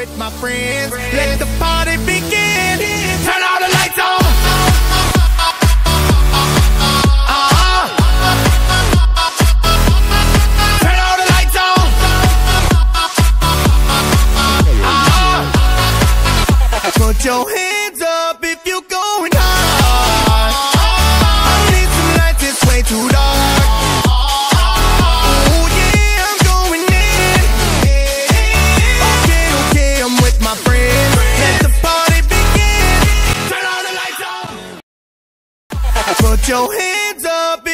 with my friends. Let the party begin. Turn all the lights on. Uh-huh. Put your hands up if you go Put your hands up.